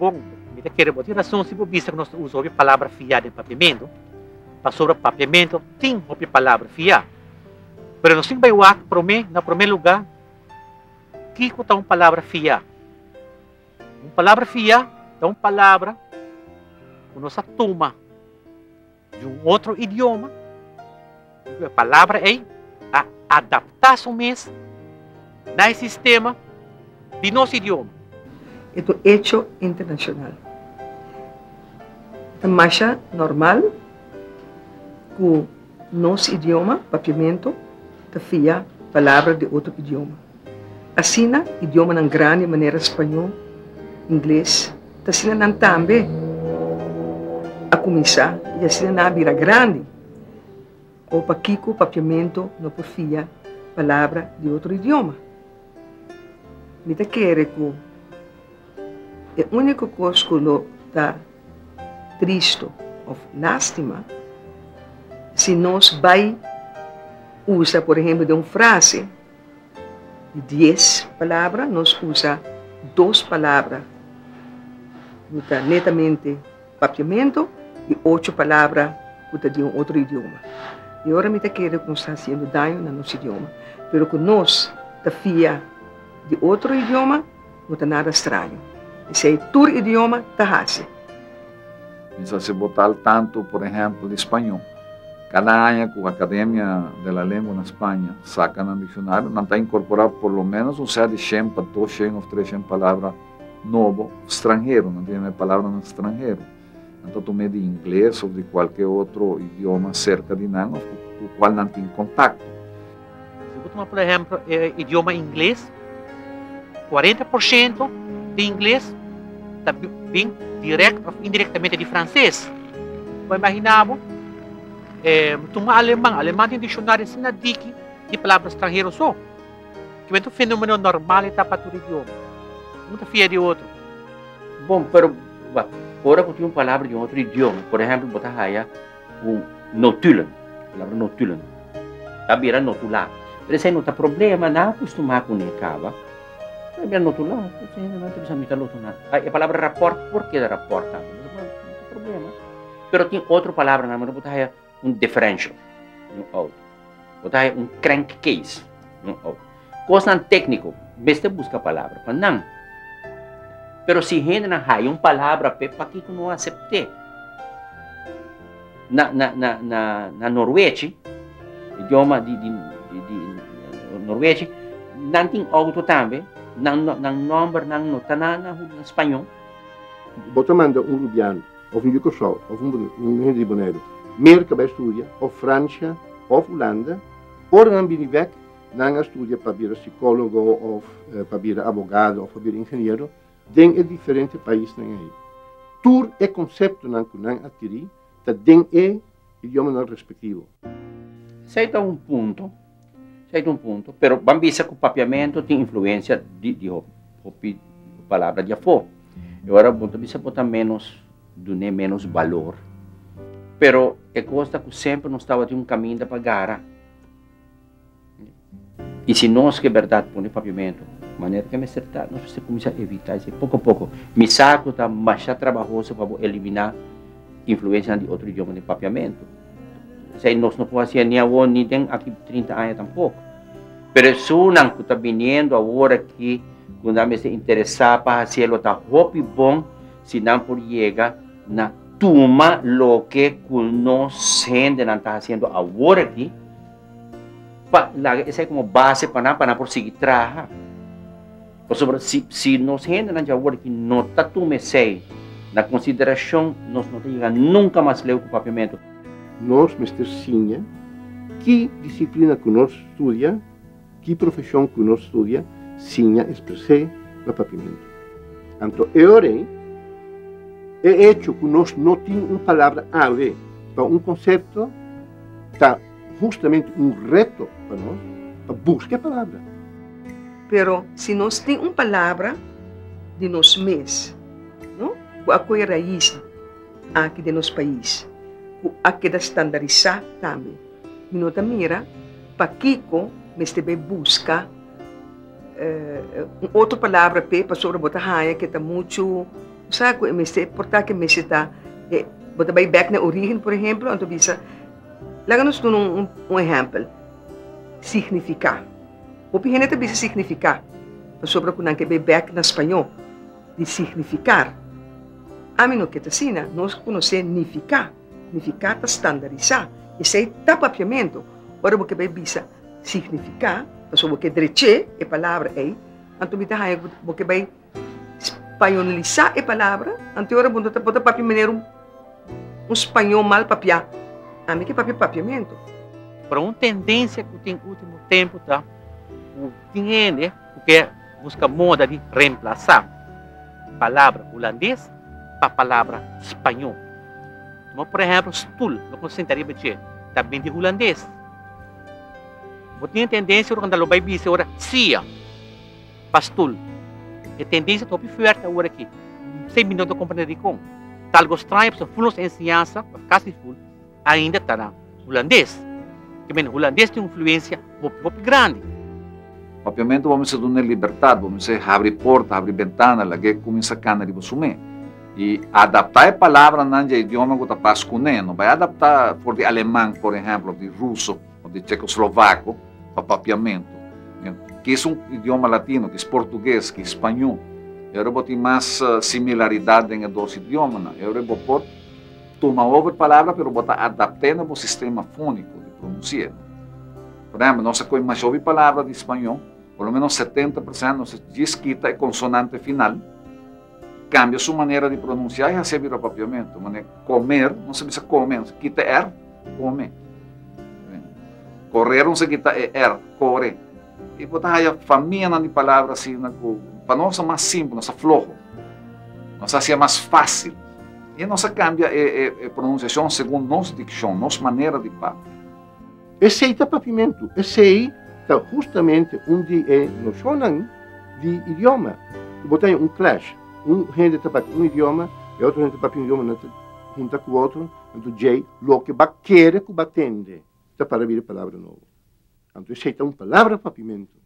bom, me botar razão se você que nós usamos a palavra fiar em papiamento, para sobre papiamento, tem a palavra fiar. Mas que ver para mim, na primeiro lugar, que está uma palavra fiar. Uma palavra fiar é uma palavra que nós toma de um outro idioma. A palavra é a adaptação mesmo no sistema de nosso idioma. É um hecho internacional. É mais normal que nosso idioma, papiamento, te fia palavra de outro idioma. Assim, idioma na grande maneira espanhol, inglês, assim não também a começar e assim não vira grande. O paquico, papiamento, não por fia palavra de outro idioma. Me te quer que é a única coisa que está triste ou lástima se nós vai usa, por exemplo, de uma frase de 10 palavras, nós usa duas palavras usa netamente papiamento e oito palavras usa de um outro idioma. E agora me está querendo que está fazendo dano no nosso idioma. Pero que nós, da fia de outro idioma, não está nada estranho. Esse é tu idioma, está fácil. Se botar tanto, por exemplo, de espanhol. Cada año con la Academia de la Lengua en España sacan un diccionario, no está incorporado por lo menos un set de 100 para 200 o 300 palabras novo extranjero, não tem palavra no estrangeiro. Então, tu de inglês ou de qualquer outro idioma cerca de nós, com o qual não tem contato. Se você tomar, por exemplo, eh, idioma inglês, 40% de inglês está bem direto ou indiretamente de francês. Vou imaginar, é, tomar alemão. Alemão tem dicionário assim na DIC de palavras estrangeiras só. Que é um fenômeno normal e para todo idioma. Muita fia de outro. Bom, pero, agora que uma palavra de outro idioma, por exemplo, botar aí o notulen, palavra notulen. Tá virando notular. Mas aí não tem problema, não acostumar com ele, cava. Tá virando notular, não tem que notular. A palavra rapport, por que rapport? Não tem problema. Pero tem outra palavra, não, mas botar um differential no auto. Botar um crankcase no auto. Coisa técnico, basta busca a palavra, para não. Pero se gente não hay uma palavra para que não aceitar. Na, na, na, na, na Noruega, idioma de, de, de, de Noruega, não tem auto também, não, não nome, não nota nada em espanhol. Bota manda um rubiano, ou um Yugoslavo, ou um, um de Boneiro merka bij studie of Francia of Holanda, ik weg naar een studie para ser psicólogo of uh, para ser abogado of para ser engenheiro, den é diferente país na aí. Tur é conceito nan kunan adquirir, ta den é idioma não respectivo. Aceita um ponto, aceita um ponto, pero bambisa o papiamento tem influência de, de, de, de palavra de afo. Agora, ponto bisa botar menos, do menos valor Pero é coisa que sempre nós estava de um caminho da pagara. E se nós que é verdade põe papiamento, maneira que é acertar, nós precisamos começar a evitar isso pouco a pouco. Me saco está mais trabalhoso para eliminar influência de outro idioma de papiamento. Se nós não podemos fazer nem agora, nem tem aqui 30 anos tampouco. Pero se não que está vindo agora que quando me se interessar para fazer, está bom, se não por chegar na toma lo que nos gente está haciendo ahora aquí, pa, la, esa es como base para para prosseguir trabajar. Por sobre, si, si nos gente não ahora aquí no está tome sei na consideração, nós não chega nunca mais ler o papiamento. Nós, Mr. Sinha, que disciplina que nós estudia, que profissão que nós estudia, Sinha expressei no papiamento. Então, eu orei, é hecho que nós não temos uma palavra a ver para um conceito está justamente um reto para nós para buscar a palavra. Pero se nós temos uma palavra de nós mesmos, não? a qual é raiz aqui de nosso país, a que da estandarizar também. Não mira para Kiko, mas busca uh, outra palavra para sobre botar que está muito Sabe, se portar que me se está, eh, bota vai back na origem, por exemplo, então bisa, láganos um, um, um exemplo. Significar. O pequeno também significar. Sobre o que vai back na espanhol, de significar. A mim que tá nós conhecemos significar. Significar standardizar. Esse é tapapiamento. Ora, o que vai bisa significar, sobre o que dreche, a palavra é, então bisa, o que vai espanholizar a palavra, ante ora bunda ta bota papi maneiro um, espanhol mal papiar. A mim que papi papiamento. Para uma tendência que tem último tempo tá, o tinha, porque busca moda de reemplazar a palavra holandês para a palavra espanhol. Como, por exemplo, stoel, não consentaria dizer, também de holandês. Você tem tendência quando ela vai dizer, ora, sia, pastul. E tendência top forte agora aqui. Sem minutos compreender com. Talgo estranho, porque full ensinança, quase full, ainda está na holandês. Que bem, holandês tem uma influência muito grande. Obviamente vamos ter uma liberdade, vamos ter abrir porta, abrir ventana, lá que começa a cana de você. E adaptar a palavra no idioma que está pascuné, não vai adaptar por de alemão, por exemplo, de russo ou de tchecoslovaco, para papiamento que é um idioma latino, que é português, que é espanhol. Eu vou ter mais similaridade em dois idiomas. Eu vou pôr tomar outra palavra, mas vou estar adaptando o sistema fônico de pronunciar. Por exemplo, nós temos mais palavra de espanhol, pelo menos 70% nós diz quita é consonante final, cambia sua maneira de pronunciar recebe o apropriamento. Comer, não se precisa comer, se quita er, come. Correr não se quita er, corre e botar a família de palavras assim, para nós é mais simples, nossa flojo, nossa assim é mais fácil. E nossa cambia a, a, a pronunciação segundo nossa dicção, nossa maneira de falar. Esse aí está papimento, esse aí justamente onde é noção de idioma. Botar um clash, um gente está um idioma e outro gente está um idioma junta com o outro, então J, lo que vai querer que batende, para vir a palavra nova. Então, é uma palavra papimento.